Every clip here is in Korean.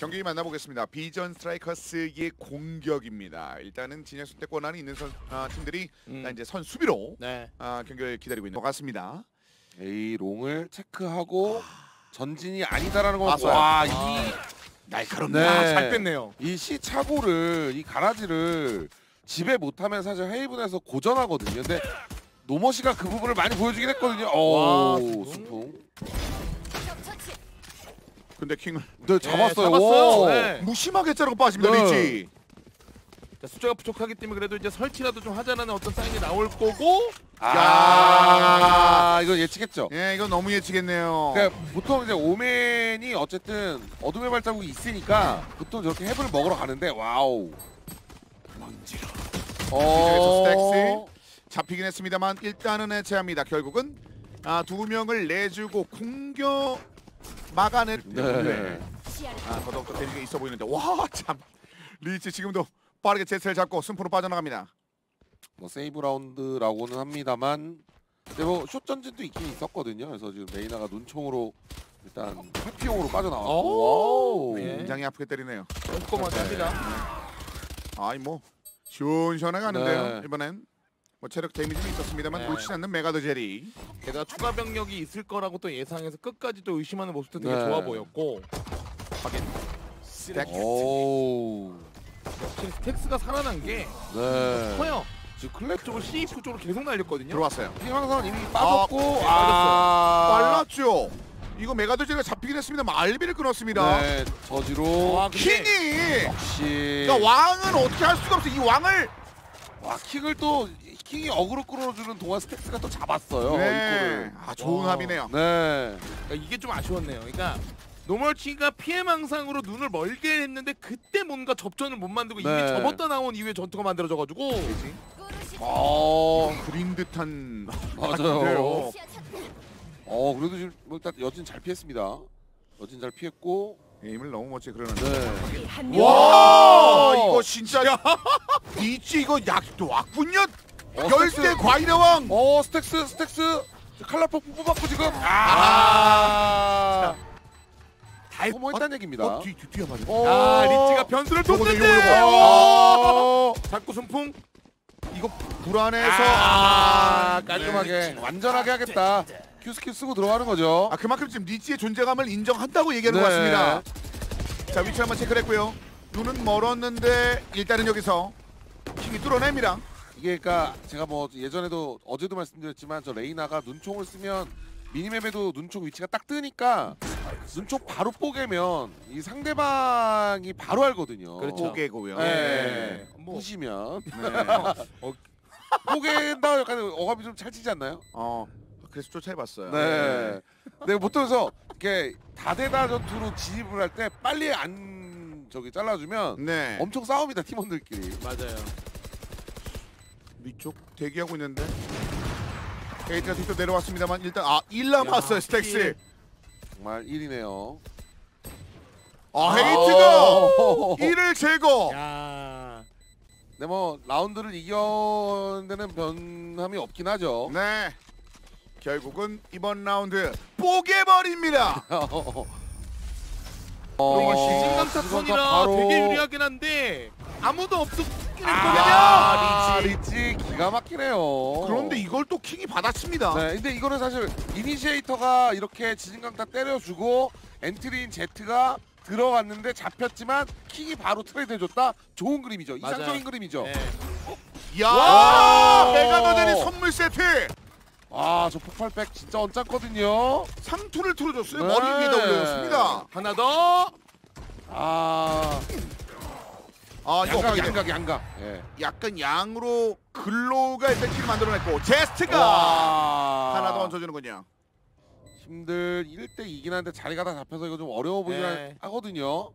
경기 만나보겠습니다. 비전 스트라이커스의 공격입니다. 일단은 진영 선택권한이 있는 선, 아, 팀들이 음. 나 이제 선 수비로 네. 아, 경기를 기다리고 있는 것 같습니다. A 롱을 체크하고 전진이 아니다라는 걸 봤어요. 와, 아. 이, 날카롭네. 네. 아, 잘 뺐네요. 이 C 차고를 이 가라지를 집에 못하면 사실 헤이븐에서 고전하거든요. 근데 노머시가 그 부분을 많이 보여주긴 했거든요. 와, 오, 지금? 순풍. 근데 킹을 네, 잡았어요. 잡았어요. 오. 네. 무심하게 자르고 빠집니다. 네. 리치. 자, 숫자가 부족하기 때문에 그래도 이제 설치라도 좀 하자라는 어떤 사인이 나올 거고 아, 이거 예측했죠. 예, 이거 너무 예측했네요. 그러니까 보통 이제 오멘이 어쨌든 어둠의 발자국이 있으니까 보통 저렇게 heaven을 먹으러 가는데 와우. 이쪽에서 스택스. 잡히긴 했습니다만 일단은 해체합니다. 결국은 아, 두 명을 내주고 공격 막아낼 네. 아, 더더욱더 대리가 있어 보이는데 와 참 리치 지금도 빠르게 제스트를 잡고 승부로 빠져나갑니다. 뭐 세이브 라운드라고는 합니다만 근데 뭐숏 전진도 있긴 있었거든요. 그래서 지금 레이나가 눈총으로 일단 회피용으로 빠져나왔고. 네. 굉장히 아프게 때리네요. 꼼꼼하게 합니다. 아이 뭐 시원시원하게 가는데요. 네. 이번엔 뭐 체력 데미지는 있었습니다만 네. 놓치지 않는 메가더 제리. 게다가 추가 병력이 있을 거라고 또 예상해서 끝까지 또 의심하는 모습도 되게 네. 좋아 보였고 확인. 스택. 오. 확실히 스택스가 살아난 게 네. 커요. 지금 클랩 쪽으로 C4 쪽으로 계속 날렸거든요. 들어왔어요. 희망선 이미 빠졌고 네, 아. 빨랐죠. 이거 메가더 제리가 잡히긴 했습니다만 알비를 끊었습니다. 네. 저지로 와, 근데 킹이 역시 그러니까 왕은 어떻게 할 수가 없어. 이 왕을 와 킹을 또 킹이 어그로 끌어주는 동안 스택스가 또 잡았어요. 네. 이거를. 아 좋은 와. 합이네요. 네. 그러니까 이게 좀 아쉬웠네요. 그러니까 노머시가 피해 망상으로 눈을 멀게 했는데 그때 뭔가 접전을 못 만들고 네. 이미 접었다 나온 이후에 전투가 만들어져가지고 어 그린 듯한 맞아요. 어 그래도 지금 뭐 일단 여진 잘 피했습니다. 여진 잘 피했고. 게임을 너무 멋지게 그러는데. 네. 와 와! 이거 진짜 있지 이거 약도 왔군요. 어, 열대. 과일의 왕. 어 스택스 스택스 칼라폭 뽑았고 지금 아. 달뭐 일단 얘기입니다. 어, 뒤, 뒤, 뒤에 맞아. 어. 아 리치가 변수를 뒀는데. 어. 자꾸 순풍 이거 불안해서 아, 아, 깔끔하게 완전하게 하겠다. 큐스킬 쓰고 들어가는 거죠. 아 그만큼 지금 리치의 존재감을 인정한다고 얘기하는 네. 것 같습니다. 자 위치 한번 체크를 했고요. 눈은 멀었는데 일단은 여기서 킹이 뚫어냅니다. 이게 그러니까 제가 뭐 예전에도 어제도 말씀드렸지만 저 레이나가 눈총을 쓰면 미니맵에도 눈총 위치가 딱 뜨니까 눈총 바로 뽀개면 이 상대방이 바로 알거든요. 그렇죠. 고개고요. 네. 뭐. 부시면 네. 뽀갠다 약간 어감이 좀 찰지지 않나요? 어 그래서 쫓아해봤어요. 네. 네 보통서 이렇게 다대다 전투로 진입을 할 때 빨리 안 저기 잘라주면 네. 엄청 싸웁니다 팀원들끼리. 맞아요. 위쪽 대기하고 있는데 헤이트가 뒤로 내려왔습니다만 일단 아 1 남았어요 야, 스택스. 일. 정말 1이네요. 아 헤이트가 오. 1을 제거. 야. 네, 뭐 라운드를 이겨는 데는 변함이 없긴 하죠. 네. 결국은 이번 라운드 뽀개버립니다. 그리고 어, 신강타선이라 바로- 되게 유리하긴 한데 아무도 없었긴 했거든요. 아, 기가 막히네요. 그런데 이걸 또 킹이 받아칩니다. 네, 근데 이거는 사실 이니시에이터가 이렇게 지진강타 때려주고 엔트리인 제트가 들어갔는데 잡혔지만 킹이 바로 트레이드 해줬다. 좋은 그림이죠. 맞아요. 이상적인 그림이죠. 네. 야 와! 메가더전이 선물 세트 아, 저 폭발백 진짜 언짢거든요. 상투를 틀어줬어요. 네. 머리 위에다 올려줬습니다. 하나 더. 아, 아 이거 양각? 양각, 양각. 예. 약간 양으로 글로우가 일단 킬을 만들어냈고 제스트가 와. 하나 더 얹어주는군요. 힘들 1대 2긴 한데 자리가 다 잡혀서 이거 좀 어려워 보이긴 네. 하거든요.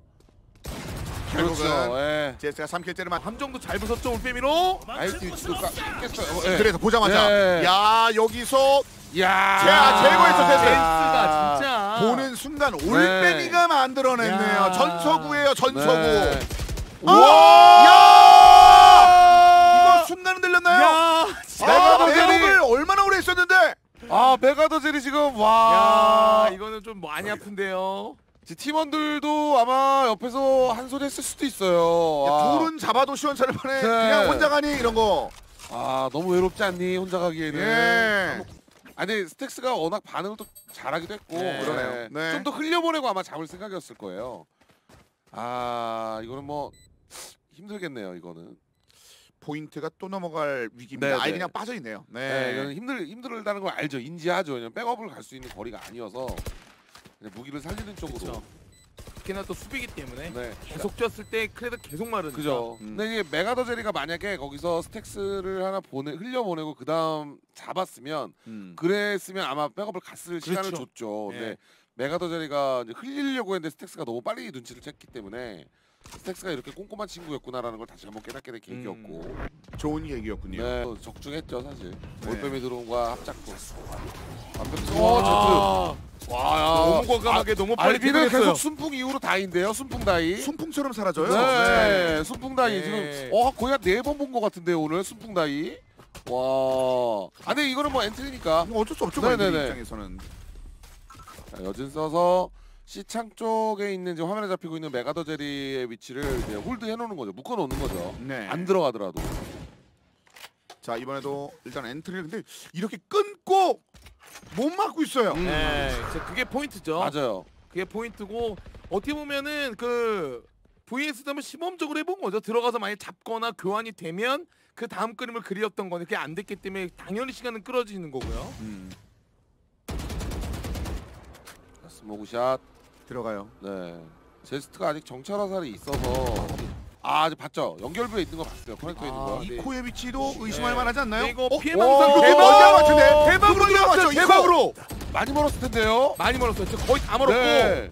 결국은 그렇죠. 예. 제스트가 3킬째를 만. 함정도 잘 부쉈죠 올빼미로. 아이티 위치도 깼어요. 예. 그래서 보자마자 네. 야 여기서 야. 자, 제거했어, 제스. 댄스가 진짜. 보는 순간 올빼미가 만들어냈네요. 야. 전서구예요 전서구. 네. 와! 야! 이거? 야. 내가 아, 배역을 얼마나 오래 했었는데 아 메가더젤이 지금 와. 야 이거는 좀 많이 아픈데요. 팀원들도 아마 옆에서 한 소리 했을 수도 있어요. 아, 둘은 잡아도 시원찮을 판에 네. 그냥 혼자 가니 이런 거. 아 너무 외롭지 않니 혼자 가기에는. 예. 아니 스택스가 워낙 반응을 또 잘하기도 했고 네. 그러네요. 네. 좀더 흘려보내고 아마 잡을 생각이었을 거예요. 아 이거는 뭐 힘들겠네요 이거는. 포인트가 또 넘어갈 위기입니다. 네, 아예 네. 그냥 빠져 있네요. 네. 네. 이거는 힘들 힘들다는 걸 알죠 인지하죠. 그냥 백업을 갈 수 있는 거리가 아니어서 그냥 무기를 살리는 쪽으로. 그쵸. 특히나 또 수비기 때문에 네. 계속 쪘을 때 cred 계속 마르니까. 그죠. 음. 근데 이게 메가더제리가 만약에 거기서 스택스를 하나 보내 흘려 보내고 그 다음 잡았으면 음. 그랬으면 아마 백업을 갔을 시간을 그렇죠. 줬죠. 예. 근데 메가더제리가 흘리려고 했는데 스택스가 너무 빨리 눈치를 챘기 때문에 스택스가 이렇게 꼼꼼한 친구였구나라는 걸 다시 한번 깨닫게 된 계기였고 좋은 얘기였군요. 네, 적중했죠 사실. 네. 올빼미 드론과 합작도. 완벽히 와, 어, 제트. 와, 너무 과감하게 너무 빨리 알비는 퇴근했어요. 계속 순풍 이후로 다인데요. 순풍 die. 순풍처럼 사라져요. 네, 순풍 die 네. 지금 어 거의 한 네 번 본 것 같은데요 오늘 순풍 die. 와. 아 근데 이거는 뭐 엔트리니까 뭐 어쩔 수 없죠. 네네네. 네네네. 입장에서는. 자, 여진 써서 C창 쪽에 있는 화면에 잡히고 있는 메가더제리의 위치를 이제 hold 해놓는 거죠. 묶어놓는 거죠. 네. 안 들어가더라도. 자 이번에도 일단 엔트리를 근데 이렇게 끊고 못 막고 있어요. 음. 네, 이제 그게 포인트죠. 맞아요. 그게 포인트고 어떻게 보면은 그 VS도 한번 시범적으로 해본 거죠. 들어가서 많이 잡거나 교환이 되면 그 다음 그림을 그리었던 건데 그게 안 됐기 때문에 당연히 시간은 끌어지는 거고요. 음, 자, smoke shot. 들어가요. 네. 제스트가 아직 정찰 화살이 있어서 아, 이제 봤죠. 연결부에 있는 거 봤어요. 커넥터에 있는 아, 거. 네. 이코의 위치도 의심할 네. 만하지 않나요? 근데 이거 어? 피해 오, 망상 오, 대박 멀리 같은데? 대박으로? 들어갔죠. 대박으로 많이 멀었을 텐데요. 많이 멀었어요. 지금 거의 다 멀었고. 네.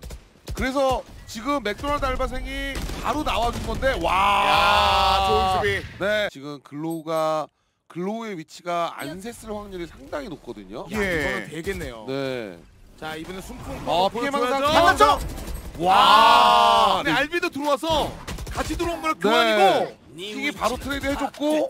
그래서 지금 맥도날드 알바생이 바로 나와준 건데 야, 와. 좋은 수비. 네. 지금 글로우가 글로우의 위치가 안 샜을 확률이 상당히 높거든요. 예. 야, 이거는 되겠네요. 네. 자 이번에 순풍 어, 피해 망상 보여줘야죠. 만났죠? 와. 근데 알비도 들어와서 같이 들어온 거랑 네. 교환이고 킹이 바로 트레이드 해줬고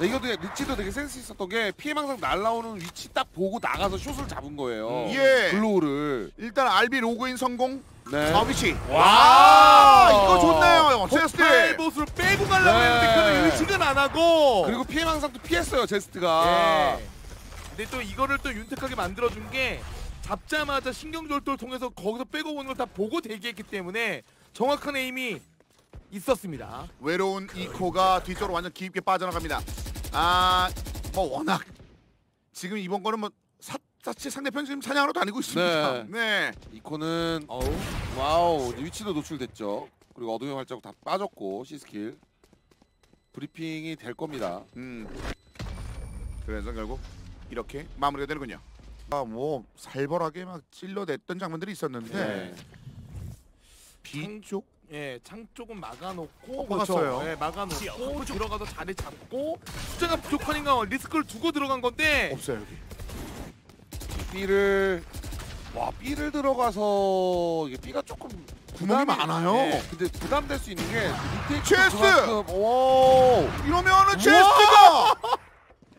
네, 이것도 리치도 되게 센스 있었던 게 피해 망상 날라오는 위치 딱 보고 나가서 숏을 잡은 거예요. 음. 예. 글로우를. 일단 RB 로그인 성공. 네. 자 위치. 와. 와 이거 좋네요. 제스트. 폭발봇으로 빼고 가려고 네. 했는데 그는 의식은 안 하고 그리고 피해 망상도 피했어요 제스트가. 예. 근데 또 이거를 또 윤택하게 만들어준 게 잡자마자 신경절도를 통해서 거기서 빼고 오는 걸 다 보고 대기했기 때문에 정확한 aim이 있었습니다. 외로운 이코가 뒤쪽으로 완전 깊게 빠져나갑니다. 아, 뭐 워낙 지금 이번 거는 뭐 사치 상대편 지금 사냥하러 다니고 있습니다. 네. 이코는 어우. wow 위치도 노출됐죠. 그리고 어둠의 발자국 다 빠졌고 C스킬 브리핑이 될 겁니다. 음. 그래서 결국 이렇게 마무리가 되는군요. 아, 뭐 살벌하게 막 찔러댔던 장면들이 있었는데 네. B 쪽 예, 창 쪽은 막아놓고 어, 막았어요. 예, 막아놓고 들어가서 자리 잡고 숫자가 부족하니까 리스크를 두고 들어간 건데 없어요 여기. B를 와 B를 들어가서 이게 B가 조금 구멍이 부담이- 많아요. 네, 근데 부담될 수 있는 게 밑에 제스트! 그만큼 오. 이러면은 제스트가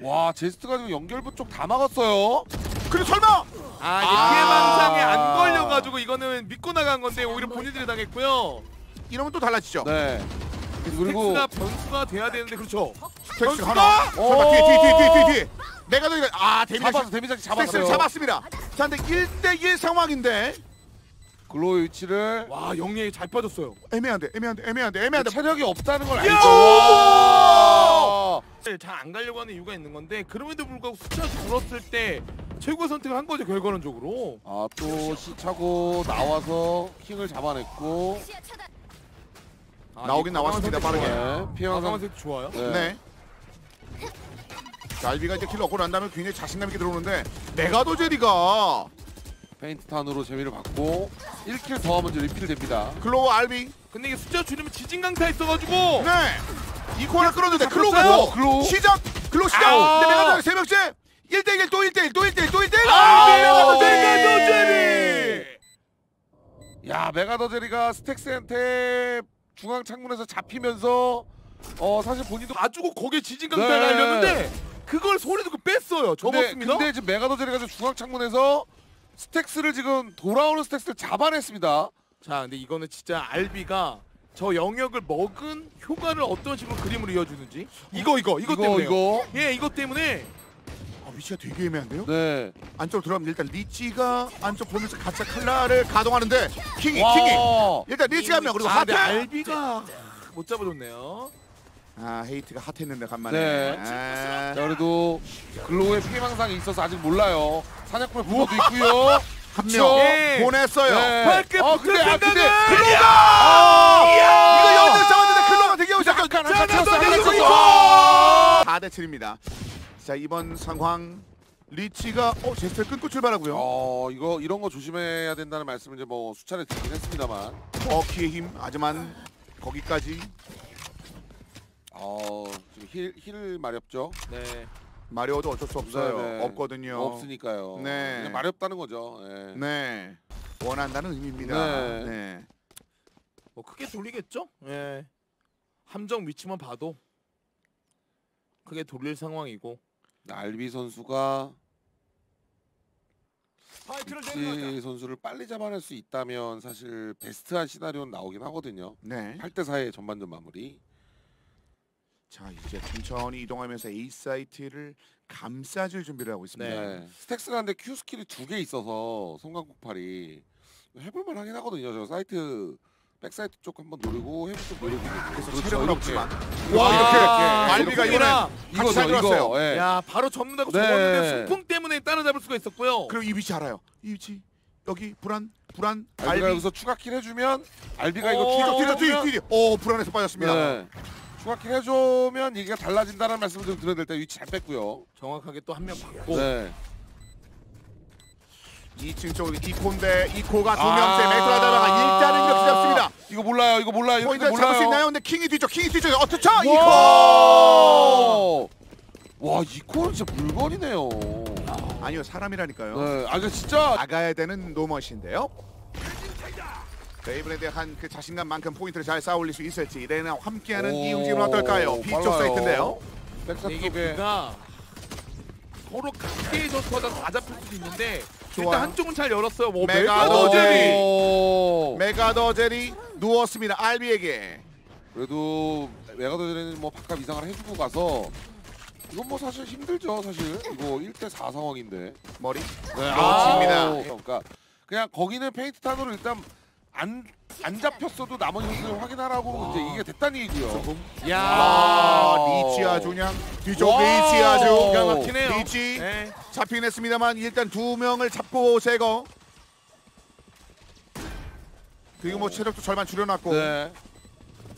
와 제스트 가 지금 연결부 쪽 다 막았어요. 그래 설마 아 이게 아. 피해 망상에 안 걸려가지고 이거는 믿고 나간 건데 오히려 본인들이 당했고요. 이러면 또 달라지죠. 네. 그리고 텍스가 변수가 돼야 되는데 그렇죠. 텍스? 하나. 오! 설마 뒤에 뒤에 뒤에 뒤에 뒤에. 내가 너희가 아 데미지 잡았어 데미지 잡았어요. 잡았습니다. 자 근데 1대1 상황인데 글로의 위치를 와 영리에 잘 빠졌어요. 애매한데 애매한데 애매한데 애매한데 체력이 없다는 걸 야! 알죠. 와! 잘안 가려고 하는 이유가 있는 건데 그럼에도 불구하고 숫자가 줄었을 때 최고의 선택을 한 거죠 결과론적으로. 아또 C 차고 나와서 킹을 잡아냈고 아, 나오긴 이 나왔습니다, 빠르게. 네, 피해 좋아요. 네. 네. 자, 알비가 이제 kill을 얻고 난 다음에 굉장히 자신감 있게 들어오는데 메가도제리가 페인트 탄으로 재미를 받고 1kill 더 하면 이제 리필 됩니다. 글로우 알비 근데 이게 숫자 줄이면 지진강타 있어가지고 네 이코 하나 끌었는데 잡혔어요. 글로우가 글로우. 시작 글로우 시작 아. 근데 메가도제리 세 명째 1대1 또 1대1 또 1대1 또 1대1 아, 메가도제리 메가도제리! 야 메가더 제리가 스택스한테 중앙 창문에서 잡히면서 어 사실 본인도 봐주고 거기에 지진 강타 네. 날렸는데 그걸 소리 듣고 뺐어요. 근데, 접었습니다. 근데 지금 메가더 제리가 지금 중앙 창문에서 스택스를 지금 돌아오는 스택스를 잡아냈습니다. 자, 근데 이거는 진짜 알비가 저 영역을 먹은 효과를 어떤 식으로 그림으로 이어주는지 이거 이거 이거, 때문에 이거. 예 이거 때문에 아, 위치가 되게 애매한데요? 네. 안쪽으로 들어가면 일단 리치가 안쪽 보면서 가짜 칼라를 가동하는데 킹이 킹이 와. 일단 리치가 한명 그리고 아, 근데 하트 알비가 못 잡아줬네요. 아 헤이트가 핫했는데 간만에 네. 아, 자 그래도 글로우의 피해망상이 있어서 아직 몰라요. 사냥꾼의 부모도 있고요. 한명? 예. 보냈어요 네. 밝게 어, 붙을 근데 아 근데 생각은! 글로우가 이거 연습 잡았는데 클로가 되게 오셨죠 약간. 이거 4대 7입니다 자 이번 상황 리치가 어 제스트를 끊고 출발하고요 어 이거 이런 거 조심해야 된다는 말씀을 이제 뭐 수차례 드리긴 했습니다만. 어키의 힘 하지만 거기까지 어 지금 heal, heal 마렵죠. 네. 마리오도 어쩔 수 없어요 네, 네. 없거든요 없으니까요. 네. 마렵다는 거죠. 예. 네 원한다는 의미입니다 네. 네. 뭐 크게 돌리겠죠? 예. 함정 위치만 봐도 크게 돌릴 상황이고 알비 선수가 이 선수를 빨리 잡아낼 수 있다면 사실 best한 시나리오는 나오긴 하거든요. 네. 8대 4의 전반전 마무리. 자 이제 천천히 이동하면서 A 사이트를 감싸줄 준비를 하고 있습니다. 네. 스택스가 근데 Q 스킬이 두 개 있어서 섬광폭발이 해볼만 하긴 하거든요. 저 사이트 back site 쪽 한번 노리고 heaven 쪽 노리고 그래서 그렇죠, 체력은. 없지만 와, 와 이렇게 이렇게. 알비가 이렇게. 이번에 같이 잘 들어왔어요. 이거. 예. 야 바로 접는다고 네. 접었는데 순풍 때문에 따라잡을 수가 있었고요. 그리고 이 위치 알아요. 이 위치 여기 불안 불안 알비가 알비 여기서 추가 kill 해주면 알비가 이거 어, 추가 뒤로 kill 뒤로 뒤로 오 불안해서 빠졌습니다. 네. 추가 kill 해주면 얘기가 달라진다는 말씀을 좀 드려야 될 때 위치 잘 뺐고요. 정확하게 또 한 명 받고 네. 2층 쪽으로 이코인데 이코가 두 아. 명째 메트라다가 일단은 이렇게 잡습니다. 이거 몰라요. 이거 몰라요. 이렇게 포인트 몰라요. 잡을 수 있나요? 근데 킹이 뒤쪽 킹이 뒤쪽에 어떻죠? 이코. 와 이코는 진짜 물건이네요. 아니요 사람이라니까요. 네. 아 이거 진짜 나가야 되는 노머신데요. 베이브랜드의 한그 자신감만큼 포인트를 잘 쌓아올릴 수 있을지 레나 함께하는 이 움직임은 어떨까요? B쪽 빨라요. 사이트인데요. 백사 이게 쪽에 B가 서로 각계의 전투하다 다 잡힐 수도 있는데 좋아요. 일단 한쪽은 잘 열었어요. 뭐 메가 메가 더젤이. 더젤이. 오. 메가더젤이 누웠습니다. 알비에게. 그래도 메가더전에는 뭐 바깥 이상을 해주고 가서 이건 뭐 사실 힘들죠 사실 이거 1대 4 상황인데 머리. 네, 그렇습니다. 그러니까 그냥 거기는 페인트 탄으로 일단 안, 안 잡혔어도 나머지 선수를 확인하라고 이제 이게 됐다는 얘기고요 야. 아, wow. 리치 아 주냥 뒤쪽 wow. 리치 아 주. 기가 막히네요. 리치 네. 잡히긴 했습니다만 일단 두 명을 잡고 제거. 그리고 뭐 체력도 절반 줄여놨고 네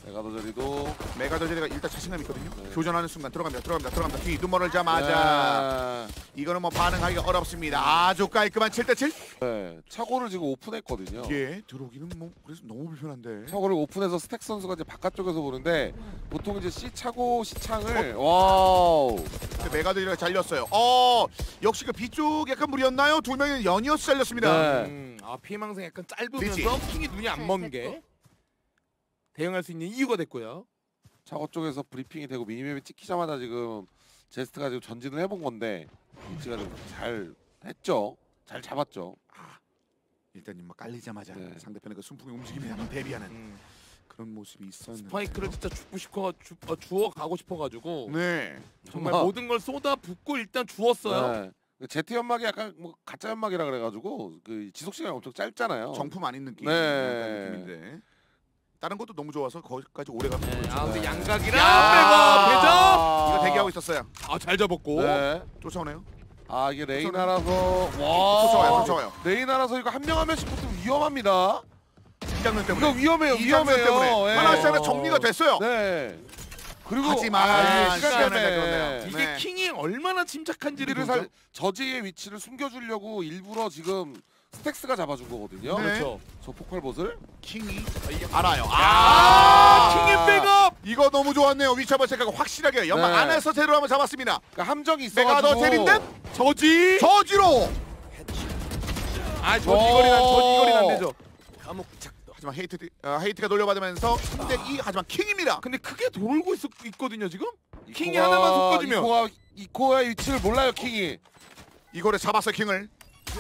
메가더저리도 메가더젤이가 일단 자신감 있거든요. 네. 교전하는 순간 들어갑니다. 들어갑니다. 들어갑니다. 뒤 눈멀을 자마자 네. 이거는 뭐 반응하기가 어렵습니다. 아주 깔끔한 7대 7. 네. 차고를 지금 오픈했거든요 예, 들어오기는 뭐 그래서 너무 불편한데. 차고를 오픈해서 스택 선수가 이제 바깥쪽에서 보는데 보통 이제 C 차고 C 창을 와우 그 메가더젤이가 잘렸어요. 어, 역시 그 B 쪽 약간 무리였나요? 두 명이 연이어서 잘렸습니다. 네. 음, 아 피해망상 약간. 짧으면서 킹이 눈이 안 먼 게 대응할 수 있는 이유가 됐고요. 차고 쪽에서 브리핑이 되고 미니맵이 찍히자마자 지금 제스트가 지금 전진을 해본 건데 위치가 좀잘 했죠. 잘 잡았죠. 일단 뭐 깔리자마자 네. 상대편의 그 순풍의 움직임에 한번 대비하는 음, 그런 모습이 있었는데. 스파이크를 진짜 죽고 싶어 주, 어, 주워 가고 싶어가지고 네. 정말 아. 모든 걸 쏟아 붓고 일단 주웠어요. 네. 그 제트 연막이 약간 뭐 가짜 연막이라 그래가지고 그 지속 시간이 엄청 짧잖아요. 정품 아닌 느낌. 네. 느낌인데. 다른 것도 너무 좋아서 거기까지 오래 가면 네. 아 근데 네. 양각이랑 야! 이거 대기하고 있었어요. 아잘 잡았고. 네. 쫓아오네요. 아 이게 레이나라서 쫓아와요. 와 쫓아와요. 레이나라서 이거 한 명 한 명씩 붙으면 위험합니다. 이 장면 때문에. 이거 위험해요. 이 장면 위험해요. 때문에 예. 하나씩 하나 정리가 됐어요. 네. 그리고 하지만 아, 이게 시간 때문에 그러네요. 이게 네. 킹이 얼마나 침착한지를 우리를. 살 저지의 위치를 숨겨주려고 일부러 지금 스택스가 잡아준 거거든요. 네. 그렇죠. 저 폭발봇을. 킹이 알아요. 아, 아, 킹의 백업. 이거 너무 좋았네요. 위치 한번 체크하고 확실하게 연막 네. 안에서 제대로 한번 잡았습니다. 그러니까 함정이 있어가지고. 더 젤인데 저지. 저지로. 아 저지 거리는 저지 거리는 안 되죠. 하지만 헤이트 어, 헤이트가 돌려받으면서 3대 2 하지만 킹입니다. 근데 크게 돌고 있, 있거든요 지금. 킹이 하나만 섞어주면. 이코가 이코의 위치를 몰라요 킹이. 이거를 잡았어요 킹을.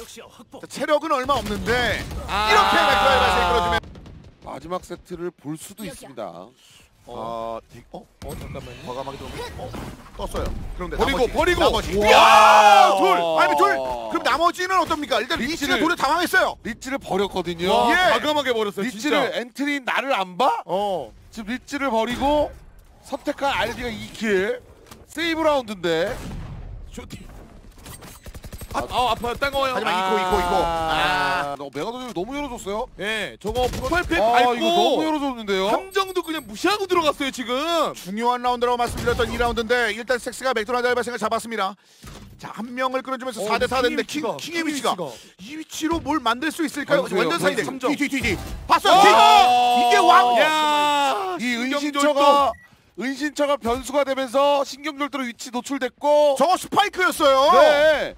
자, 체력은 얼마 없는데 아. 이렇게 맥주알 발생 끌어주면 마지막 세트를 볼 수도 있습니다. 어, 이- 어, 어 잠깐만요. 과감하게 들어오면 어, 떴어요. 그런데 버리고, 나머지, 버리고. 나머지. 이야, 둘, 아니 둘. 그럼 나머지는 어떻습니까? 일단 리치를- 돌에 당황했어요. 리치를 버렸거든요. 와 예. 과감하게 버렸어요. 리치를 진짜. 엔트리 나를 안 봐? 어. 지금 리치를 버리고 선택한 알비가 2 kill. 세이브 라운드인데. 쇼티. 아, 아 아파요. 따가워요. 하지만 이코, 이코, 이코. 아, 어, 메가더니 너무 열어줬어요. 예, 저거 폭발팩 아, 밟고 이거 너무 열어줬는데요. 함정도 그냥 무시하고 들어갔어요 지금. 중요한 라운드라고 말씀드렸던 2라운드인데 일단 섹스가 맥도날드 알바생을 잡았습니다. 자, 한 명을 끌어주면서 어, 4대 4 됐는데 킹, 킹의 위치가, 킹의 위치가. 이 위치로 뭘 만들 수 있을까요? 보여주세요, 완전 사이드. 보여주세요. 뒤, 뒤, 뒤, 뒤. 봤어요? 아! 뒤! 이게 왕! 야, 이. 은신처가 은신처가 변수가 되면서 신경절도로 위치 노출됐고. 저거 스파이크였어요. 네.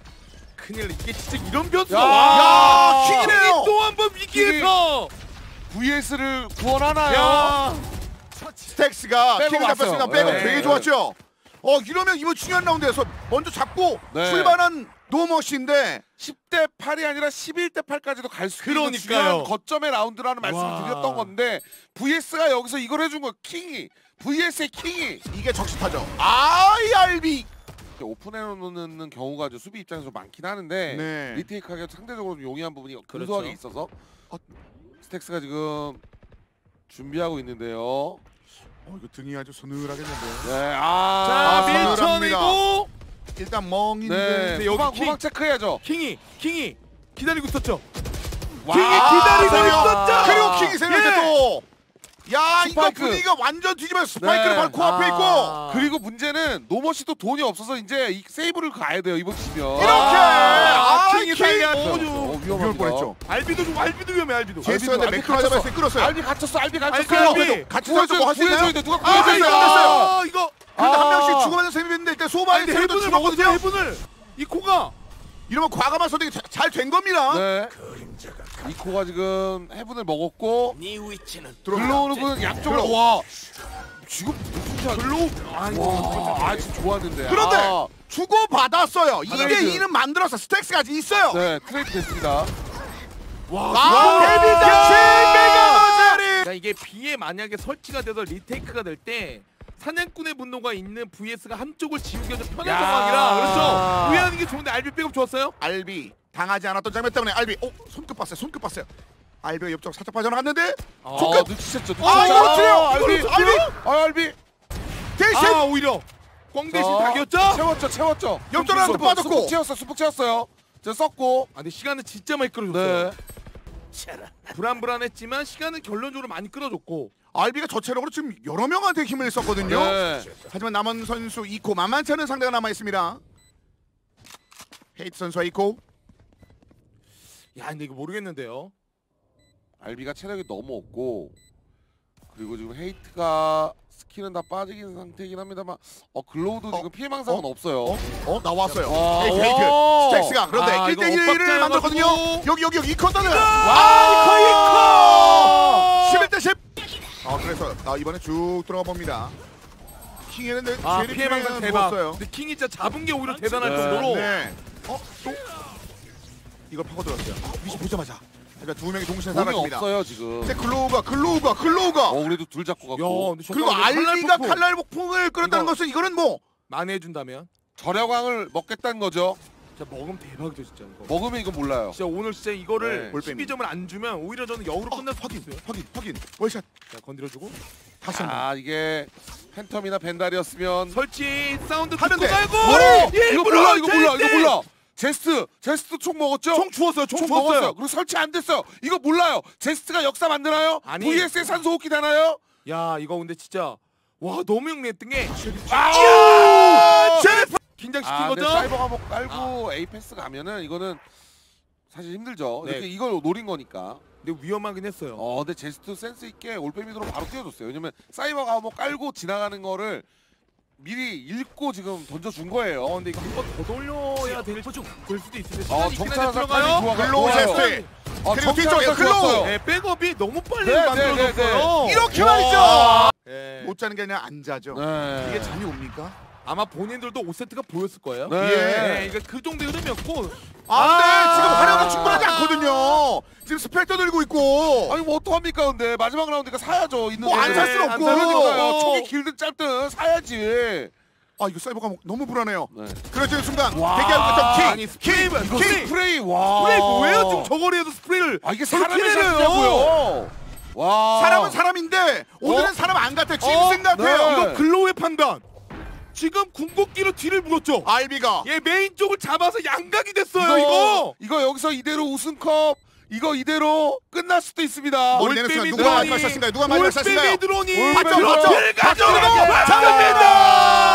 큰일 이게 진짜 이런 변수가 야, 와. 야, 킹이네요. 또한 번 위기에서. VS를 구원하나요? 야. 스택스가 킹을 잡혔습니다. 백업 네. 되게 좋았죠. 어 이러면 이번 중요한 라운드에서 먼저 잡고 네. 출발한 노머시인데 10대 8이 아니라 11대 8까지도 갈 수 있는. 중요한 거점의 라운드라는 말씀을 와. 드렸던 건데 VS가 여기서 이걸 해준 거예요. 킹이 VS의 킹이 이게 적시타죠. IRB. 오픈해놓는 경우가 이제 수비 입장에서 많긴 하는데 네. 리테이크하기 상대적으로 좀 용이한 부분이 그렇죠. 근소하게 있어서 어, 스택스가 지금 준비하고 있는데요. 어 이거 등이 아주 서늘하겠는데요. 네, 자 아, 밀쳐내고 일단 멍인데 네, 여기 킹. 후방 체크해야죠. 킹이 킹이 기다리고 있었죠. 와, 킹이 기다리고 세요. 있었죠. 그리고 킹이 세울 예. 때또 야 이거 스파이크. 분위기가 완전 뒤집어서 스파이크를 네. 바로 코앞에 있고 아. 그리고 문제는 노머시도 돈이 없어서 이제 이 세이브를 가야 돼요 이번 치면. 이렇게 아, 아, 킹이 킹! 살려. 어, 어, 위험합니다. 위험할 뻔했죠. 알비도 좀 알비도 위험해 알비도. 제스한테 알비 맥크라자 갇혔어. 발생 끌었어요. 알비 갇혔어. 알비 알비, 갇혔어요. 알비. 같이 서서 뭐할 수 있나요? 돼. 누가 아, 구해줘야 됐어요. 아, 이거 그런데 한 아. 명씩 주고받는 셈이 됐는데 일단 근데 세도 해분을 먹었어요 죽었거든요. 이 코가 이러면 과감한 선택이 잘 된 겁니다. 네. 이코가 지금 heaven을 먹었고 네 위치는 글로우는 그 양쪽으로 글로우. 와. 지금 무슨 샷? 글로우. 와, 아 지금 좋았는데. 그런데 아, 주고 받았어요. 2대 트레이드. 2는 만들어서 스택스까지 있어요. 네 트레이드 됐습니다. 와. 아, 데뷔 장치 메가너자리. 그러니까 이게 B에 만약에 설치가 돼서 retake가 될때 사냥꾼의 분노가 있는 VS가 한쪽을 지우기가 좀 편한 야. 상황이라 그렇죠. 우회하는 게 좋은데 알비 백업 좋았어요? 알비 당하지 않았던 장면 때문에 알비 어 손끝 봤어요. 손끝 봤어요. 알비가 옆쪽 살짝 빠져나갔는데 아, 아 눈치챘죠. 아, 이거 어떡해요? 알비. 알비. 아 알비. 대신 아 오히려 꽝 대신 자, 닭이었죠? 채웠죠 채웠죠. 수북, 빠졌고. 수북 채웠어 수북 채웠어요. 저 썼고. 아 근데 시간은 진짜 많이 끌어줬어요. 네. 불안불안했지만 시간은 결론적으로 많이 끌어줬고 알비가 저체력으로 지금 여러 명한테 힘을 썼거든요. 네. 하지만 남은 선수 이코 만만치 않은 상대가 남아 있습니다. 헤이트 선수와 이코 야 근데 이거 모르겠는데요. 알비가 체력이 너무 없고 그리고 지금 헤이트가 스킬은 다 빠지긴 상태이긴 합니다만 어 글로우도 어? 지금 피해망상은 어? 없어요. 어? 어 나왔어요. 와, 헤이트 헤이트 와. 스택스가 그런데 아, 이거 1대 1을 엇박자여가지고. 만들었거든요. 여기 여기 여기 이코다는 와, 이코 이코 11대 10. 아 그래서 나 이번에 쭉 들어가 봅니다. 킹에는 아 제리 피해 망상 플레이는 대박. 먹었어요. 근데 킹이 진짜 잡은 게 오히려 대단할 네. 정도로. 네. 어 또? 이걸 파고들었어요. 위치 보자마자. 그러니까 두 명이 동시에 몸이 살았습니다. 없어요 지금. 근데 글로우가 글로우가 글로우가 어 그래도 둘 잡고 야 갔고 그리고 정말 칼날 알비가 폭풍 칼날 폭풍을 끌었다는 이거- 것은 이거는 뭐 많이 해준다면 절약왕을 먹겠다는 거죠. 진짜 먹으면 대박이죠 진짜 이거. 먹으면 이건 몰라요. 진짜 오늘 진짜 이거를 네. 볼빼미. 12점을 안 주면 오히려 저는 역으로 끝날 수도 확인 있어요. 확인 확인 월샷 자 건드려주고 다시 한 번 아 이게 팬텀이나 벤달이었으면 설치 사운드 하면 듣고 돼. 말고 어, 예, 이거 몰라 이거 몰라 이거! 몰라. 제스트 제스트 총 먹었죠? 총 주웠어요 총, 총 주웠어요 먹었어요. 그리고 설치 안 됐어요. 이거 몰라요. 제스트가 역사 만드나요? 아니. VS의 산소 호흡기 되나요? 야 이거 근데 진짜 와 너무 영리했던 게 아! 제레프 긴장시킨 아, 거죠? 사이버 감옥 깔고 A 패스 가면은 이거는 사실 힘들죠. 네. 이렇게 이걸 노린 거니까. 근데 위험하긴 했어요 어, 근데 제스트 센스 있게 올빼미 드론 바로 뛰어줬어요. 왜냐면 사이버 감옥 깔고 지나가는 거를 미리 읽고 지금 던져준 거예요. 어 근데 이거 한번 더 돌려야 될, 될 수도 있는데 어, 정찰 들어가요 글로우. 제스트 어, 그리고 뒤쪽에 정찰 글로우! 네, 백업이 너무 빨리 네, 네, 만들어졌어요 네, 이렇게 와. 말이죠 네. 못 자는 게 아니라 안 자죠 네. 이게 잠이 옵니까 아마 본인들도 5세트가 보였을 거예요. 네. 예, 그러니까 그 정도 흐름이었고 아, 근데 아. 지금 화력은 충분하지 않거든요. 지금 스펙터 들고 있고. 아니 뭐 어떡합니까 근데 마지막 라운드니까 사야죠 있는 뭐 안. 살 수는 안 없고. 그러니까요 총이 길든 짧든 사야지 아 이거 사이버가 너무 불안해요. 네. 그렇죠 이 순간 와. 대기하고 있던 킹. 아니 스프레이가 이거 킹! 스프레이 와 스프레이 뭐예요? 지금 저거리에도 스프레이를 아 이게 내려요. 샷이냐고요 와 사람은 사람인데 오늘은 어? 사람 안 같아. 어? 짐승 같아요. 네. 이거 글로우의 판단. 지금 궁극기로 뒤를 물었죠. 알비가 얘 메인 쪽을 잡아서 양각이 됐어요. 이거. 이거 여기서 이대로 우승컵 이거 이대로 끝날 수도 있습니다 머리 내는 순간 누가 드론이, 마지막 샷인가요? 누가 마지막 샷인가요? 드론이 올빼미 들어 드론. 들어가죠. 박정희가 잡습니다.